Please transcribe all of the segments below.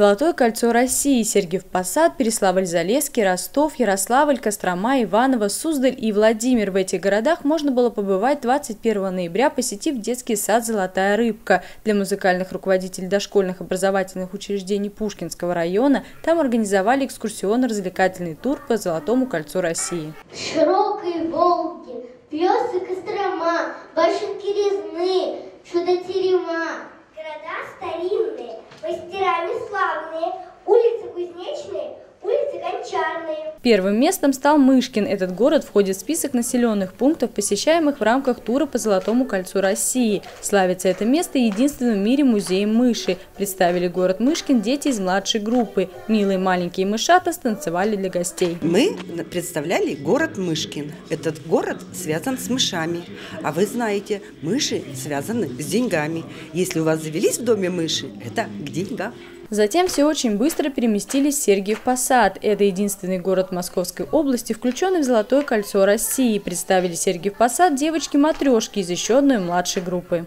Золотое кольцо России, Сергиев Посад, Переславль-Залесский, Ростов, Ярославль, Кострома, Иваново, Суздаль и Владимир. В этих городах можно было побывать 21 ноября, посетив детский сад «Золотая рыбка». Для музыкальных руководителей дошкольных образовательных учреждений Пушкинского района там организовали экскурсионно-развлекательный тур по Золотому кольцу России. Широкие Волги, Плес и Кострома, Башенки Резны, Первым местом стал Мышкин. Этот город входит в список населенных пунктов, посещаемых в рамках тура по Золотому кольцу России. Славится это место единственным в мире музеем мыши. Представили город Мышкин дети из младшей группы. Милые маленькие мышата станцевали для гостей. Мы представляли город Мышкин. Этот город связан с мышами. А вы знаете, мыши связаны с деньгами. Если у вас завелись в доме мыши, это к деньгам. Затем все очень быстро переместились в Сергиев Посад. Это единственный город Московской области, включенный в Золотое кольцо России. Представили Сергиев Посад девочки-матрешки из еще одной младшей группы.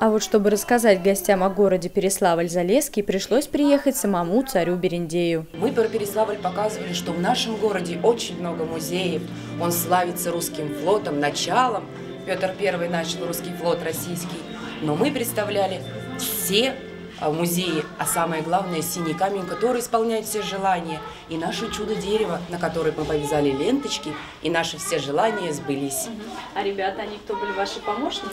А вот чтобы рассказать гостям о городе Переславль-Залесский, пришлось приехать самому царю Берендею. Мы про Переславль показывали, что в нашем городе очень много музеев. Он славится русским флотом, началом. Петр I начал русский флот российский. Но мы представляли все а, музеи, а самое главное синий камень, который исполняет все желания, и наше чудо-дерево, на которое мы повязали ленточки, и наши все желания сбылись. А ребята, они кто были ваши помощники?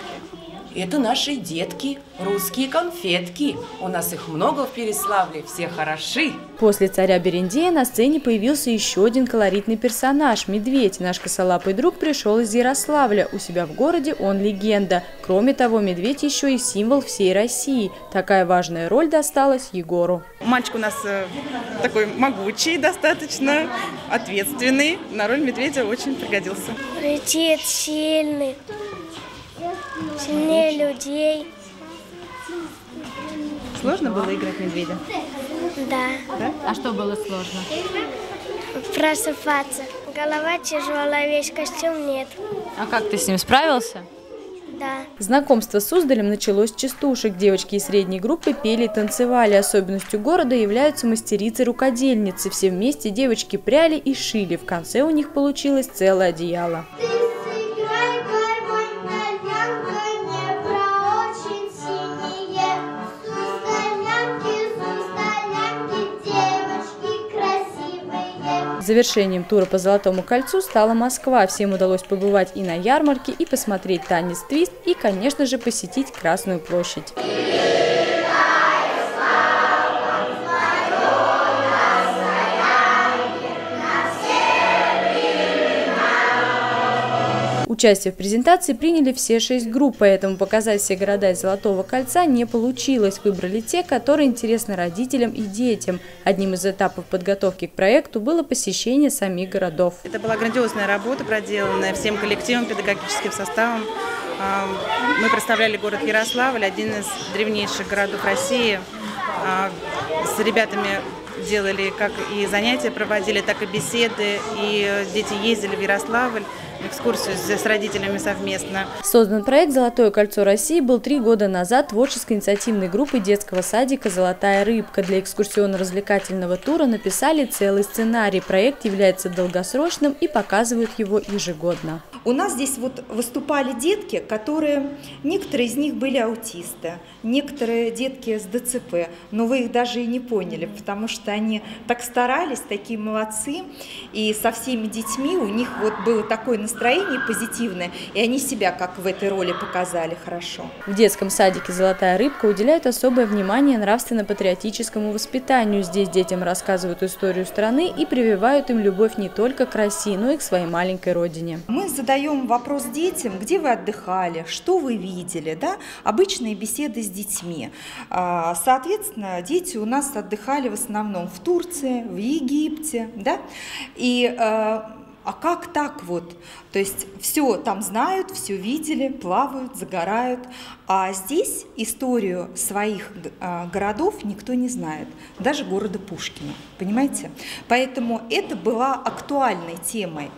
Это наши детки, русские конфетки. У нас их много в Переславле, все хороши. После царя Берендея на сцене появился еще один колоритный персонаж – медведь. Наш косолапый друг пришел из Ярославля. У себя в городе он легенда. Кроме того, медведь еще и символ всей России. Такая важная роль досталась Егору. Мальчик у нас э, такой могучий, достаточно ответственный. На роль медведя очень пригодился. Летит сильный сильнее людей. Сложно было играть медведя? Да. да? А что было сложно? Просыпаться. Голова тяжелая, весь костюм нет. А как ты с ним справился? Да. Знакомство с Суздалем началось с частушек. Девочки из средней группы пели и танцевали. Особенностью города являются мастерицы-рукодельницы. Все вместе девочки пряли и шили. В конце у них получилось целое одеяло. Завершением тура по Золотому кольцу стала Москва. Всем удалось побывать и на ярмарке, и посмотреть танец твист, и, конечно же, посетить Красную площадь. Участие в презентации приняли все шесть групп, поэтому показать все города из Золотого кольца не получилось. Выбрали те, которые интересны родителям и детям. Одним из этапов подготовки к проекту было посещение самих городов. Это была грандиозная работа, проделанная всем коллективом, педагогическим составом. А, мы представляли город Ярославль, один из древнейших городов России. А, с ребятами делали как и занятия проводили, так и беседы, и дети ездили в Ярославль экскурсию с родителями совместно. Создан проект «Золотое кольцо России» был три года назад творческой инициативной группой детского садика «Золотая рыбка». Для экскурсионно-развлекательного тура написали целый сценарий. Проект является долгосрочным и показывают его ежегодно. У нас здесь вот выступали детки, которые, некоторые из них были аутисты, некоторые детки с ДЦП, но вы их даже и не поняли, потому что они так старались, такие молодцы, и со всеми детьми у них вот было такое настроение позитивное, и они себя как в этой роли показали хорошо. В детском садике «Золотая рыбка» уделяют особое внимание нравственно-патриотическому воспитанию. Здесь детям рассказывают историю страны и прививают им любовь не только к России, но и к своей маленькой родине. Мы задаем задаем вопрос детям, где вы отдыхали, что вы видели, да, обычные беседы с детьми. А, соответственно, дети у нас отдыхали в основном в Турции, в Египте, да, и а, как так вот? То есть все там знают, все видели, плавают, загорают, а здесь историю своих а, городов никто не знает, даже города Пушкина, понимаете? Поэтому это была актуальной темой.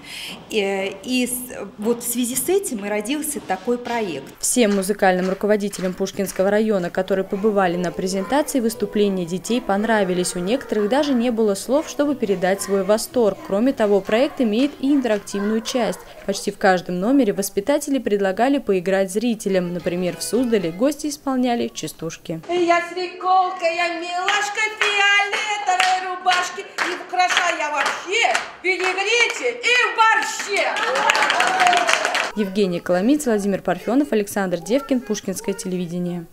И, и вот в связи с этим и родился такой проект. Всем музыкальным руководителям Пушкинского района, которые побывали на презентации, выступления детей понравились. У некоторых даже не было слов, чтобы передать свой восторг. Кроме того, проект имеет и интерактивную часть. Почти в каждом номере воспитатели предлагали поиграть зрителям. Например, в Суздале гости исполняли частушки. Я свеколка, я милашка фиолетовой рубашки, и украшаю я вообще в винегрете и в борще. Евгений Коломиц, Владимир Парфенов, Александр Девкин, Пушкинское телевидение.